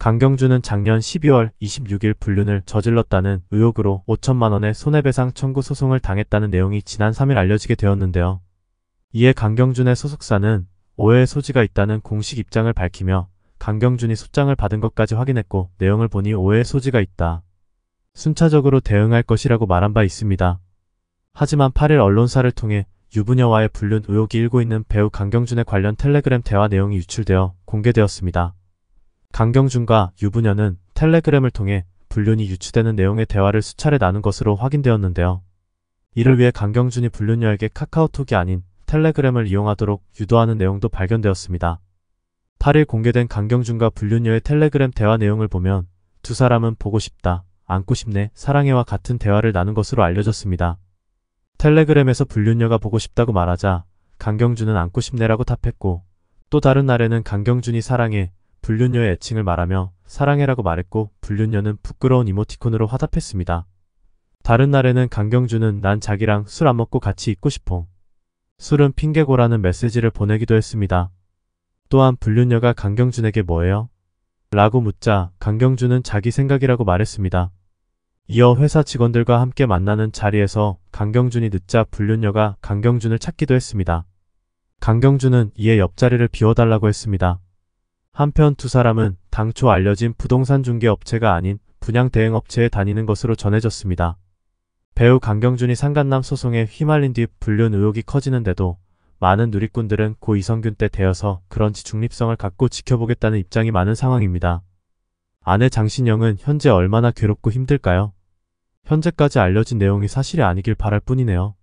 강경준은 작년 12월 26일 불륜을 저질렀다는 의혹으로 5천만 원의 손해배상 청구 소송을 당했다는 내용이 지난 3일 알려지게 되었는데요. 이에 강경준의 소속사는 오해의 소지가 있다는 공식 입장을 밝히며 강경준이 소장을 받은 것까지 확인했고 내용을 보니 오해의 소지가 있다. 순차적으로 대응할 것이라고 말한 바 있습니다. 하지만 8일 언론사를 통해 유부녀와의 불륜 의혹이 일고 있는 배우 강경준의 관련 텔레그램 대화 내용이 유출되어 공개되었습니다. 강경준과 유부녀는 텔레그램을 통해 불륜이 유추되는 내용의 대화를 수차례 나눈 것으로 확인되었는데요. 이를 위해 강경준이 불륜녀에게 카카오톡이 아닌 텔레그램을 이용하도록 유도하는 내용도 발견되었습니다. 8일 공개된 강경준과 불륜녀의 텔레그램 대화 내용을 보면 두 사람은 보고 싶다, 안고 싶네, 사랑해와 같은 대화를 나눈 것으로 알려졌습니다. 텔레그램에서 불륜녀가 보고 싶다고 말하자 강경준은 안고 싶네라고 답했고 또 다른 날에는 강경준이 사랑해, 불륜녀의 애칭을 말하며 사랑해라고 말했고 불륜녀는 부끄러운 이모티콘으로 화답했습니다. 다른 날에는 강경준은 난 자기랑 술 안 먹고 같이 있고 싶어. 술은 핑계고라는 메시지를 보내기도 했습니다. 또한 불륜녀가 강경준에게 뭐예요? 라고 묻자 강경준은 자기 생각이라고 말했습니다. 이어 회사 직원들과 함께 만나는 자리에서 강경준이 늦자 불륜녀가 강경준을 찾기도 했습니다. 강경준은 이에 옆자리를 비워달라고 했습니다. 한편 두 사람은 당초 알려진 부동산 중개업체가 아닌 분양 대행업체에 다니는 것으로 전해졌습니다. 배우 강경준이 상간남 소송에 휘말린 뒤 불륜 의혹이 커지는데도 많은 누리꾼들은 고 이성균 때 되어서 그런지 중립성을 갖고 지켜보겠다는 입장이 많은 상황입니다. 아내 장신영은 현재 얼마나 괴롭고 힘들까요? 현재까지 알려진 내용이 사실이 아니길 바랄 뿐이네요.